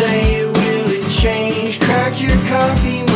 say it? Will it change? Cracked your coffee